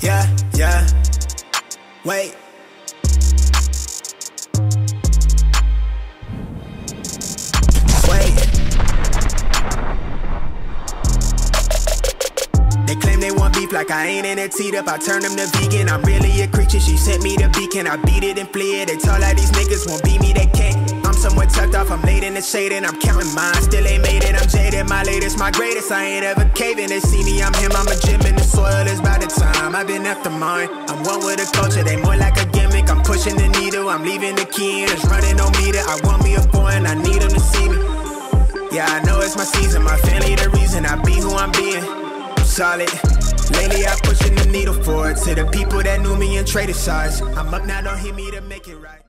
Yeah, yeah. Wait. Wait. They claim they want beef like I ain't in it teed up. I turn them to vegan. I'm really a creature. She sent me the beacon. I beat it and flee it. They tell like these niggas won't beat me. They can't. I'm somewhere tucked off. I'm late in the shade and I'm counting mine. Still ain't made it. I'm jaded. My latest, my greatest. I ain't ever caving. They see me. I'm him. I'm a after mine. I'm one with the culture. They more like a gimmick. I'm pushing the needle. I'm leaving the key in. It's running on meter. I want me a boy and I need them to see me. Yeah, I know it's my season. My family the reason I be who I'm being. I'm solid. Lately I pushing the needle forward to the people that knew me and traded sides. I'm up now, don't hit me to make it right.